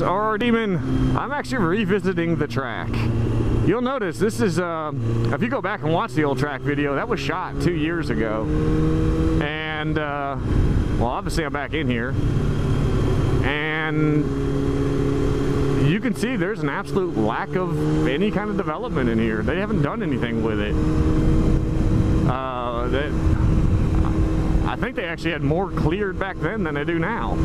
RR Demon. I'm actually revisiting the track. You'll notice this is, uh, if you go back and watch the old track video, that was shot two years ago. And, uh, well, obviously I'm back in here. And you can see there's an absolute lack of any kind of development in here. They haven't done anything with it. Uh, that, I think they actually had more cleared back then than they do now.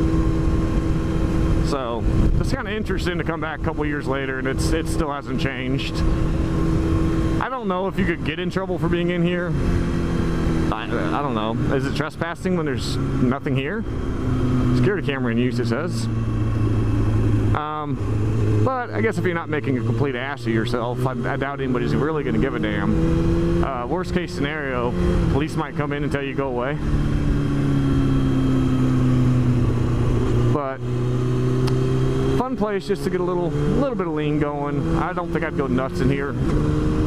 So it's kind of interesting to come back a couple years later and it's it still hasn't changed. I don't know if you could get in trouble for being in here. I, I don't know. Is it trespassing when there's nothing here? Security camera in use, it says. Um, but I guess if you're not making a complete ass of yourself, I, I doubt anybody's really going to give a damn. Uh, worst case scenario, police might come in and tell you go away. But fun place just to get a little little bit of lean going. I don't think I'd go nuts in here.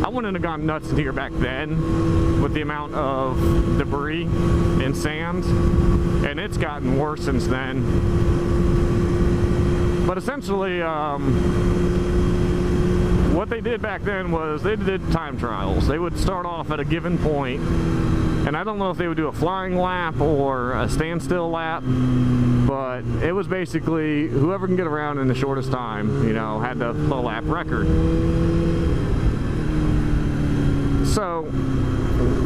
I wouldn't have gone nuts in here back then with the amount of debris and sand, and it's gotten worse since then. But essentially, um, what they did back then was they did time trials. They would start off at a given point and I don't know if they would do a flying lap or a standstill lap, but it was basically whoever can get around in the shortest time, you know, had the, the lap record. So,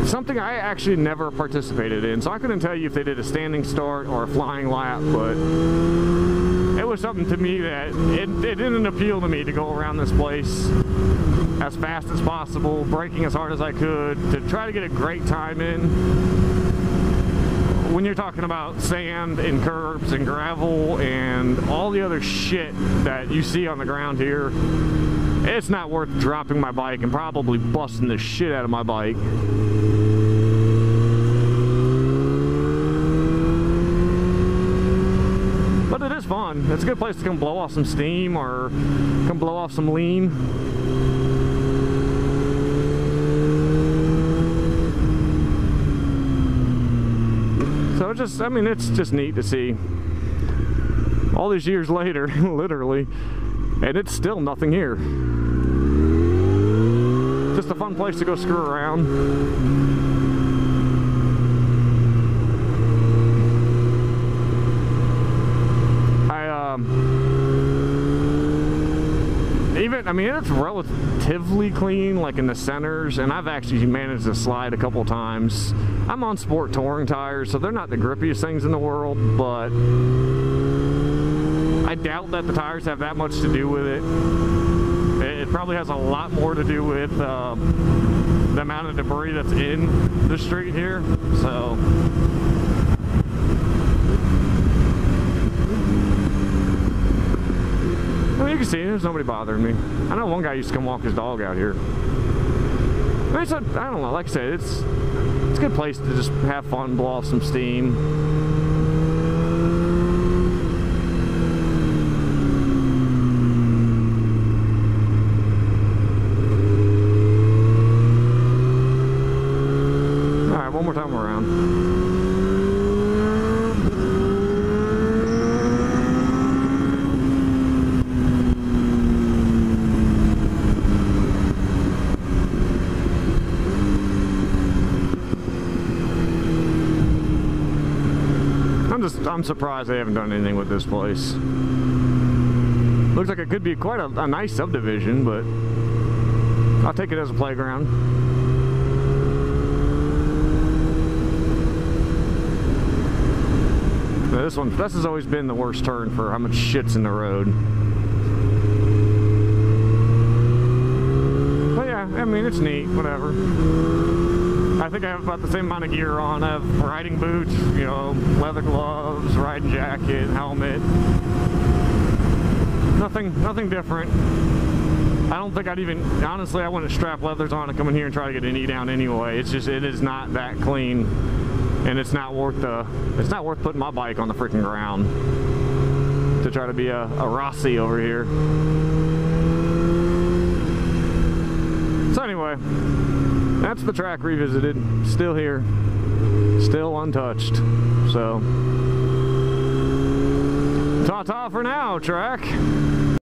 something I actually never participated in, so I couldn't tell you if they did a standing start or a flying lap, but it was something to me that it, it didn't appeal to me to go around this place as fast as possible, braking as hard as I could to try to get a great time in. When you're talking about sand and curbs and gravel and all the other shit that you see on the ground here, it's not worth dropping my bike and probably busting the shit out of my bike. But it is fun. It's a good place to come blow off some steam or come blow off some lean. It's just, I mean, it's just neat to see all these years later, literally, and it's still nothing here. Just a fun place to go screw around. Um, even, I mean, it's relatively clean, like in the centers, and I've actually managed to slide a couple times. I'm on sport touring tires, so they're not the grippiest things in the world, but I doubt that the tires have that much to do with it. It probably has a lot more to do with uh, the amount of debris that's in the street here, so can see there's nobody bothering me. I know one guy used to come walk his dog out here. i It's a, I don't know, like I said, it's it's a good place to just have fun, blow off some steam. All right, one more time around. I'm just, I'm surprised they haven't done anything with this place. Looks like it could be quite a, a nice subdivision, but I'll take it as a playground. Now this one, this has always been the worst turn for how much shit's in the road. But yeah, I mean, it's neat, whatever. I think I have about the same amount of gear on. I have riding boots, you know, leather gloves, riding jacket, helmet. Nothing, nothing different. I don't think I'd even, honestly, I wouldn't strap leathers on to come in here and try to get a knee down anyway. It's just, it is not that clean. And it's not worth the, it's not worth putting my bike on the freaking ground to try to be a, a Rossi over here. So anyway, that's the track revisited. Still here. Still untouched. So, ta-ta for now, track.